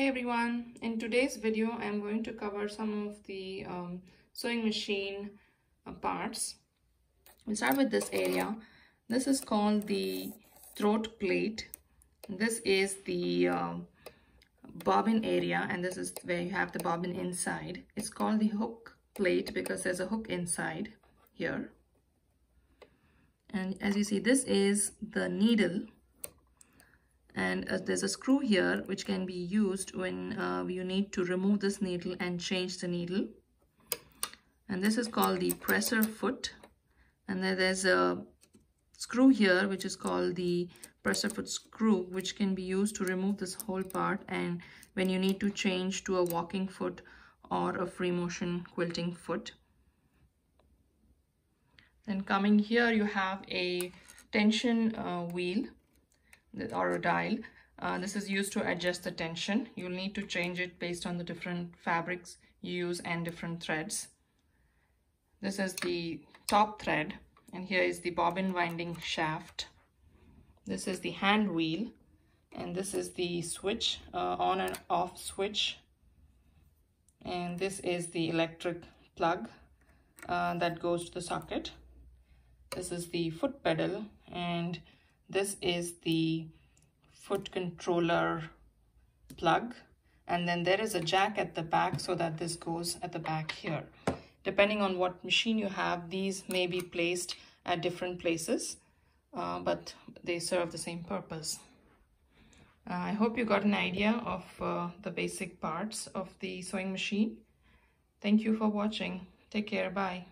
Hey everyone, in today's video I'm going to cover some of the um, sewing machine uh, parts. We'll start with this area. This is called the throat plate. This is the uh, bobbin area and this is where you have the bobbin inside. It's called the hook plate because there's a hook inside here. And as you see, this is the needle and uh, there's a screw here which can be used when uh, you need to remove this needle and change the needle. And this is called the presser foot. And then there's a screw here which is called the presser foot screw which can be used to remove this whole part and when you need to change to a walking foot or a free motion quilting foot. Then coming here you have a tension uh, wheel or a dial. Uh, this is used to adjust the tension. You'll need to change it based on the different fabrics you use and different threads. This is the top thread and here is the bobbin winding shaft. This is the hand wheel and this is the switch, uh, on and off switch. And this is the electric plug uh, that goes to the socket. This is the foot pedal and this is the foot controller plug and then there is a jack at the back so that this goes at the back here. Depending on what machine you have these may be placed at different places uh, but they serve the same purpose. Uh, I hope you got an idea of uh, the basic parts of the sewing machine. Thank you for watching. Take care. Bye